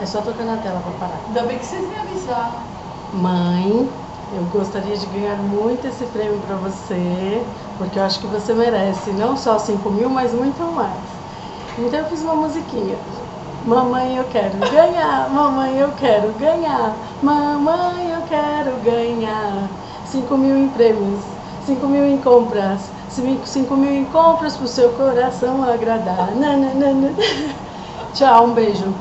É só tocar na tela para parar. Ainda bem que vocês me avisaram. Mãe, eu gostaria de ganhar muito esse prêmio para você, porque eu acho que você merece não só 5 mil, mas muito mais. Então eu fiz uma musiquinha. Mamãe, eu quero ganhar, mamãe, eu quero ganhar, mamãe, eu quero ganhar 5 mil em prêmios, 5 mil em compras, 5 mil em compras pro seu coração agradar. Nananana. Tchau, um beijo.